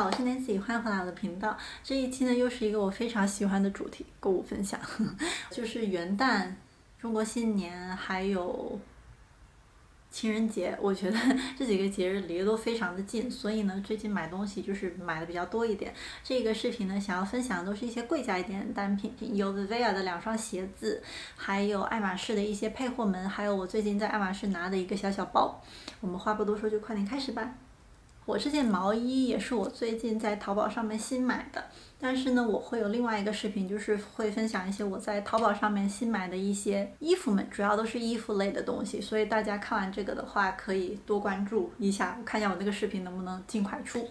好，我是 Nancy，欢迎回来我的频道。这一期呢，又是一个我非常喜欢的主题——购物分享，就是元旦、中国新年还有情人节。我觉得 这几个节日离得都非常的近，所以呢，最近买东西就是买的比较多一点。这个视频呢，想要分享的都是一些贵价一点的单品，有 Vivier 的两双鞋子，还有爱马仕的一些配货门，还有我最近在爱马仕拿的一个小小包。我们话不多说，就快点开始吧。我这件毛衣也是我最近在淘宝上面新买的，但是呢，我会有另外一个视频，就是会分享一些我在淘宝上面新买的一些衣服们，主要都是衣服类的东西，所以大家看完这个的话，可以多关注一下，我看一下我那个视频能不能尽快出。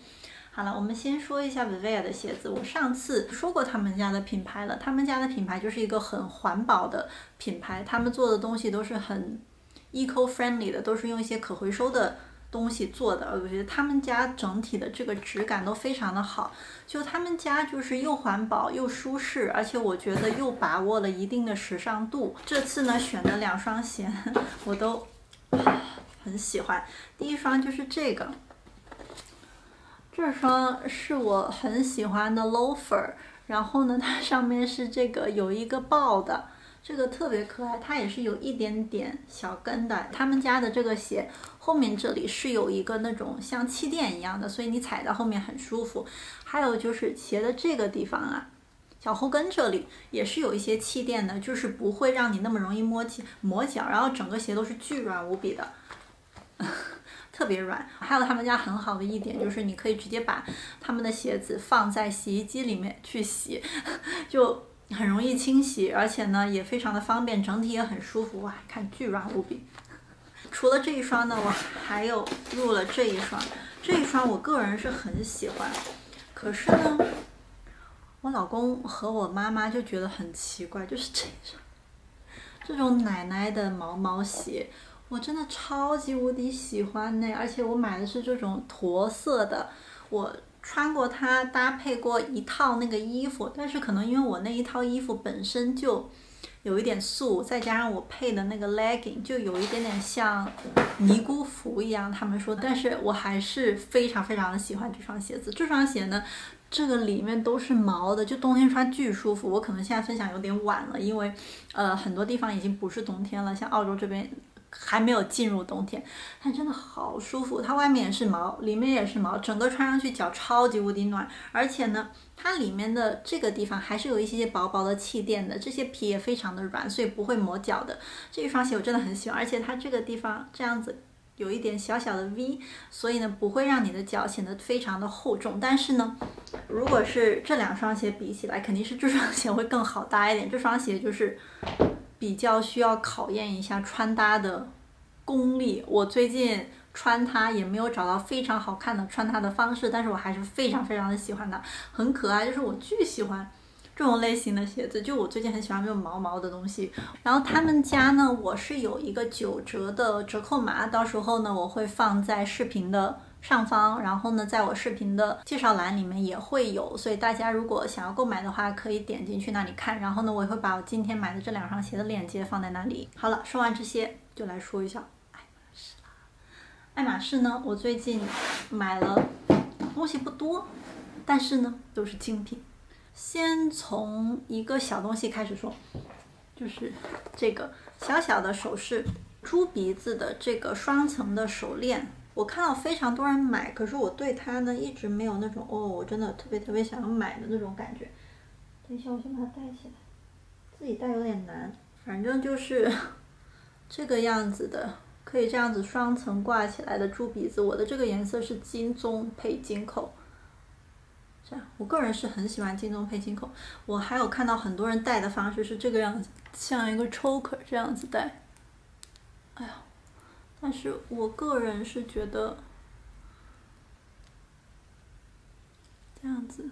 好了，我们先说一下 Vivier 的鞋子，我上次说过他们家的品牌了，他们家的品牌就是一个很环保的品牌，他们做的东西都是很 eco friendly 的，都是用一些可回收的。东西做的，我觉得他们家整体的这个质感都非常的好，就他们家就是又环保又舒适，而且我觉得又把握了一定的时尚度。这次呢选的两双鞋我都很喜欢，第一双就是这个，这双是我很喜欢的 loafer，然后呢它上面是这个有一个抱的。这个特别可爱，它也是有一点点小跟的。他们家的这个鞋后面这里是有一个那种像气垫一样的，所以你踩到后面很舒服。还有就是鞋的这个地方啊，脚后跟这里也是有一些气垫的，就是不会让你那么容易磨起磨脚。然后整个鞋都是巨软无比的，特别软。还有他们家很好的一点就是你可以直接把他们的鞋子放在洗衣机里面去洗，就。很容易清洗，而且呢也非常的方便，整体也很舒服哇！看巨软无比。除了这一双呢，我还有入了这一双，这一双我个人是很喜欢。可是呢，我老公和我妈妈就觉得很奇怪，就是这一双这种奶奶的毛毛鞋，我真的超级无敌喜欢呢，而且我买的是这种驼色的，我。穿过它，搭配过一套那个衣服，但是可能因为我那一套衣服本身就有一点素，再加上我配的那个 legging 就有一点点像尼姑服一样。他们说，但是我还是非常非常的喜欢这双鞋子。这双鞋呢，这个里面都是毛的，就冬天穿巨舒服。我可能现在分享有点晚了，因为呃很多地方已经不是冬天了，像澳洲这边。还没有进入冬天，它真的好舒服。它外面也是毛，里面也是毛，整个穿上去脚超级无敌暖。而且呢，它里面的这个地方还是有一些些薄薄的气垫的，这些皮也非常的软，所以不会磨脚的。这一双鞋我真的很喜欢，而且它这个地方这样子有一点小小的 V，所以呢不会让你的脚显得非常的厚重。但是呢，如果是这两双鞋比起来，肯定是这双鞋会更好搭一点。这双鞋就是。比较需要考验一下穿搭的功力。我最近穿它也没有找到非常好看的穿它的方式，但是我还是非常非常的喜欢它，很可爱。就是我巨喜欢这种类型的鞋子，就我最近很喜欢这种毛毛的东西。然后他们家呢，我是有一个九折的折扣码，到时候呢我会放在视频的。上方，然后呢，在我视频的介绍栏里面也会有，所以大家如果想要购买的话，可以点进去那里看。然后呢，我也会把我今天买的这两双鞋的链接放在那里。好了，说完这些，就来说一下爱马仕啦。爱马仕呢，我最近买了东西不多，但是呢，都是精品。先从一个小东西开始说，就是这个小小的首饰，猪鼻子的这个双层的手链。我看到非常多人买，可是我对它呢一直没有那种哦，我真的特别特别想要买的那种感觉。等一下，我先把它戴起来，自己戴有点难。反正就是 这个样子的，可以这样子双层挂起来的猪鼻子。我的这个颜色是金棕配金扣，这样，我个人是很喜欢金棕配金扣。我还有看到很多人戴的方式是这个样子，像一个 choker 这样子戴。哎呀。但是我个人是觉得这样子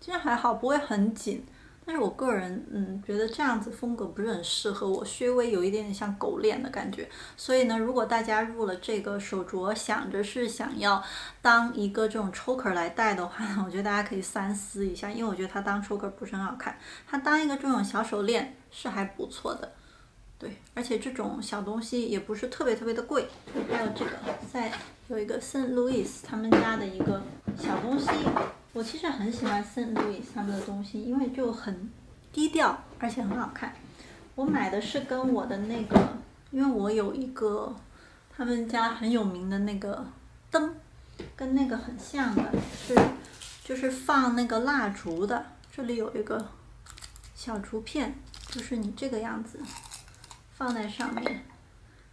其实还好，不会很紧。但是我个人嗯觉得这样子风格不是很适合我，稍微有一点点像狗链的感觉。所以呢，如果大家入了这个手镯，想着是想要当一个这种 choker 来戴的话，我觉得大家可以三思一下，因为我觉得它当 choker 不是很好看。它当一个这种小手链是还不错的。对，而且这种小东西也不是特别特别的贵。还有这个，在有一个圣路易斯他们家的一个小东西，我其实很喜欢圣路易他们的东西，因为就很低调，而且很好看。我买的是跟我的那个，因为我有一个他们家很有名的那个灯，跟那个很像的，是就是放那个蜡烛的。这里有一个小竹片，就是你这个样子放在上面，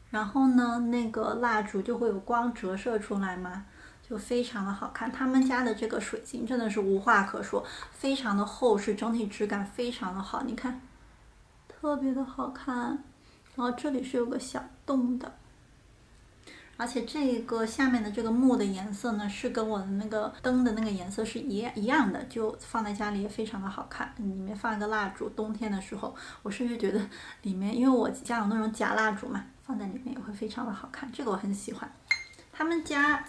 然后呢，那个蜡烛就会有光折射出来嘛。就非常的好看，他们家的这个水晶真的是无话可说，非常的厚实，整体质感非常的好，你看，特别的好看。然后这里是有个小洞的，而且这个下面的这个木的颜色呢，是跟我的那个灯的那个颜色是一样一样的，就放在家里也非常的好看。里面放一个蜡烛，冬天的时候，我甚至觉得里面，因为我家有那种假蜡烛嘛，放在里面也会非常的好看，这个我很喜欢。他们家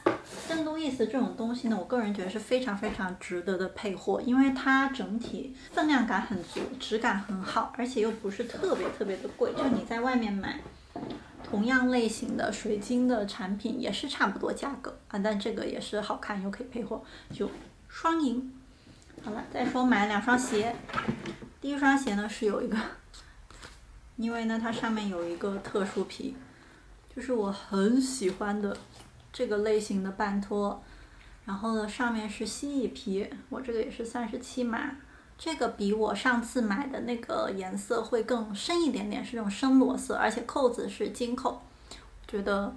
圣路易斯这种东西呢，我个人觉得是非常非常值得的配货，因为它整体分量感很足，质感很好，而且又不是特别特别的贵。就你在外面买同样类型的水晶的产品也是差不多价格啊，但这个也是好看又可以配货，就双赢。好了，再说买两双鞋，第一双鞋呢是有一个，因为呢它上面有一个特殊皮，就是我很喜欢的。这个类型的半托，然后呢，上面是蜥蜴皮，我这个也是三十七码，这个比我上次买的那个颜色会更深一点点，是这种深裸色，而且扣子是金扣，觉得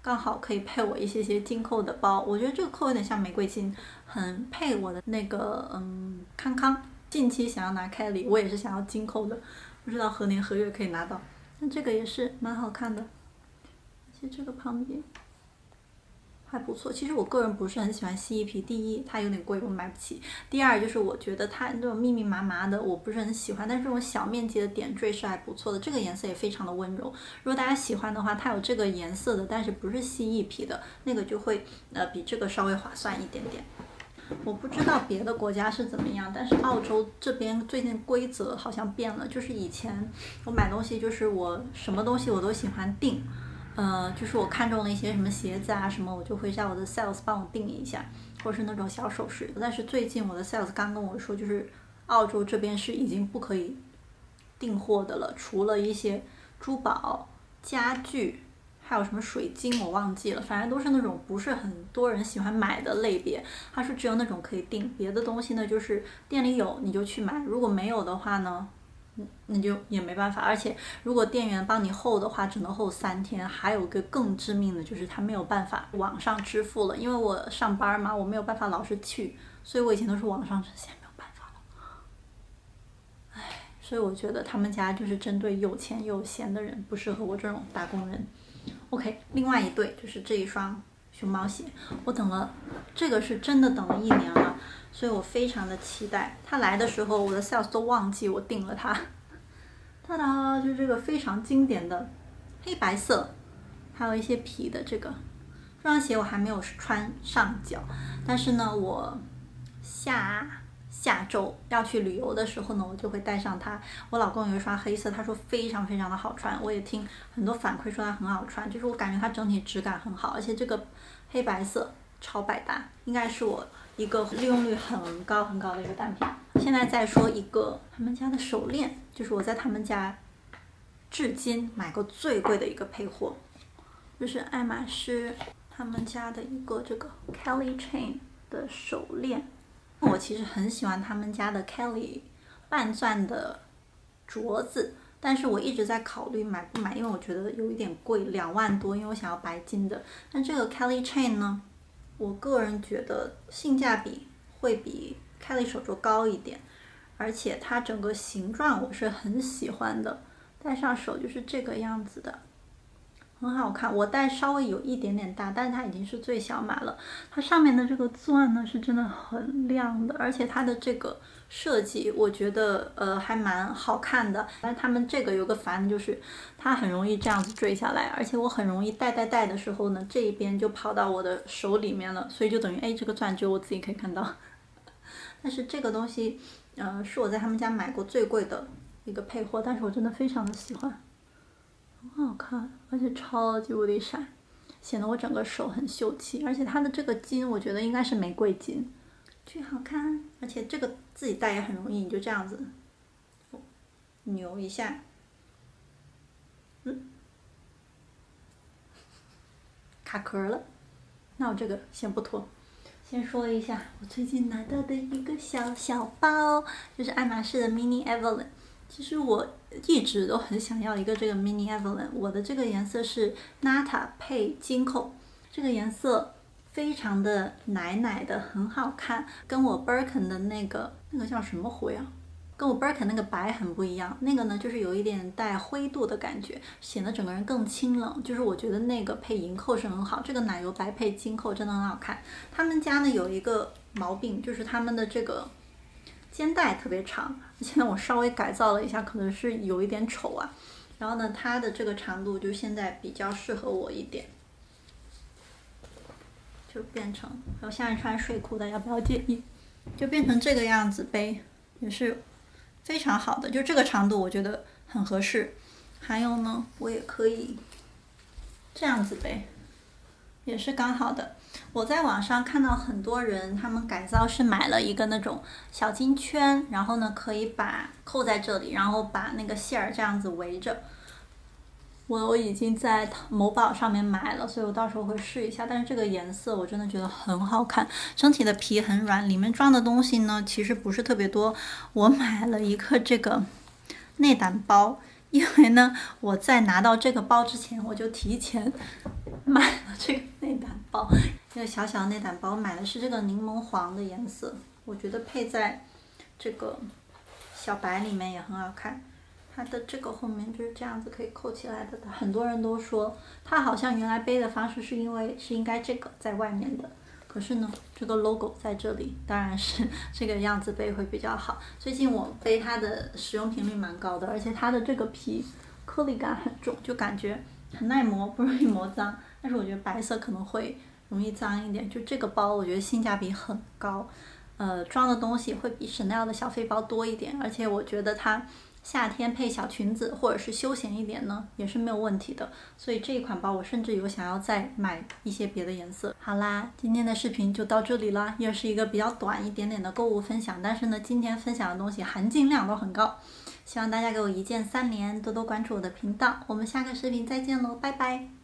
刚好可以配我一些些金扣的包。我觉得这个扣有点像玫瑰金，很配我的那个嗯康康。近期想要拿开礼，我也是想要金扣的，不知道何年何月可以拿到。那这个也是蛮好看的，而且这个旁边。还不错，其实我个人不是很喜欢蜥蜴皮。第一，它有点贵，我买不起；第二，就是我觉得它那种密密麻麻的，我不是很喜欢。但是这种小面积的点缀是还不错的，这个颜色也非常的温柔。如果大家喜欢的话，它有这个颜色的，但是不是蜥蜴皮的那个就会呃比这个稍微划算一点点。我不知道别的国家是怎么样，但是澳洲这边最近规则好像变了，就是以前我买东西就是我什么东西我都喜欢定。呃，就是我看中了一些什么鞋子啊什么，我就会叫我的 sales 帮我定一下，或者是那种小首饰。但是最近我的 sales 刚跟我说，就是澳洲这边是已经不可以订货的了，除了一些珠宝、家具，还有什么水晶我忘记了，反正都是那种不是很多人喜欢买的类别。他说只有那种可以订，别的东西呢就是店里有你就去买，如果没有的话呢。那就也没办法，而且如果店员帮你候的话，只能候三天。还有个更致命的，就是他没有办法网上支付了，因为我上班嘛，我没有办法老是去，所以我以前都是网上，现在没有办法了。唉，所以我觉得他们家就是针对有钱有闲的人，不适合我这种打工人。OK，另外一对就是这一双熊猫鞋，我等了，这个是真的等了一年了。所以我非常的期待，他来的时候，我的 sales 都忘记我订了它。哒哒，就这个非常经典的黑白色，还有一些皮的这个这双鞋我还没有穿上脚，但是呢，我下下周要去旅游的时候呢，我就会带上它。我老公有一双黑色，他说非常非常的好穿，我也听很多反馈说它很好穿，就是我感觉它整体质感很好，而且这个黑白色超百搭，应该是我。一个利用率很高很高的一个单品。现在再说一个他们家的手链，就是我在他们家至今买过最贵的一个配货，就是爱马仕他们家的一个这个 Kelly Chain 的手链。我其实很喜欢他们家的 Kelly 半钻的镯子，但是我一直在考虑买不买，因为我觉得有一点贵，两万多，因为我想要白金的。但这个 Kelly Chain 呢？我个人觉得性价比会比 Kelly 手镯高一点，而且它整个形状我是很喜欢的，戴上手就是这个样子的。很好看，我戴稍微有一点点大，但是它已经是最小码了。它上面的这个钻呢是真的很亮的，而且它的这个设计我觉得呃还蛮好看的。但是他们这个有个烦就是它很容易这样子坠下来，而且我很容易戴戴戴的时候呢，这一边就跑到我的手里面了，所以就等于哎这个钻只有我自己可以看到。但是这个东西呃是我在他们家买过最贵的一个配货，但是我真的非常的喜欢。很好看，而且超级无敌闪，显得我整个手很秀气。而且它的这个金，我觉得应该是玫瑰金，巨好看，而且这个自己戴也很容易，你就这样子扭一下，嗯，卡壳了。那我这个先不脱，先说一下我最近拿到的一个小小包，就是爱马仕的 Mini Evelyn。其实我一直都很想要一个这个 Mini Evelyn，我的这个颜色是 Nata 配金扣，这个颜色非常的奶奶的，很好看，跟我 Birkin 的那个那个叫什么灰啊？跟我 Birkin 那个白很不一样，那个呢就是有一点带灰度的感觉，显得整个人更清冷。就是我觉得那个配银扣是很好，这个奶油白配金扣真的很好看。他们家呢有一个毛病，就是他们的这个肩带特别长，现在我稍微改造了一下，可能是有一点丑啊。然后呢它的这个长度就现在比较适合我一点，就变成，我现在穿睡裤的要不要介意？就变成这个样子背，也是。非常好的，就这个长度我觉得很合适。还有呢，我也可以这样子背，也是刚好的。我在网上看到很多人，他们改造是买了一个那种小金圈，然后呢可以把扣在这里，然后把那个线儿这样子围着。我我已经在某宝上面买了，所以我到时候会试一下。但是这个颜色我真的觉得很好看，整体的皮很软，里面装的东西呢其实不是特别多。我买了一个这个内胆包，因为呢我在拿到这个包之前，我就提前 买了这个内胆包。这个小小的内胆包买的是这个柠檬黄的颜色，我觉得配在这个小白里面也很好看。它的这个后面就是这样子可以扣起来的，很多人都说它好像原来背的方式是因为是应该这个在外面的，可是呢这个 logo 在这里，当然是这个样子背会比较好。最近我背它的使用频率蛮高的，而且它的这个皮颗粒感很重，就感觉很耐磨，不容易磨脏。但是我觉得白色可能会容易脏一点。就这个包我觉得性价比很高，呃，装的东西会比 Chanel 的小费包多一点，而且我觉得它。夏天配小裙子或者是休闲一点呢，也是没有问题的。所以这一款包我甚至有想要再买一些别的颜色。好啦，今天的视频就到这里啦，又是一个比较短一点点的购物分享。但是呢，今天分享的东西含金量都很高，希望大家给我一键三连，多多关注我的频道。我们下个视频再见喽，拜拜。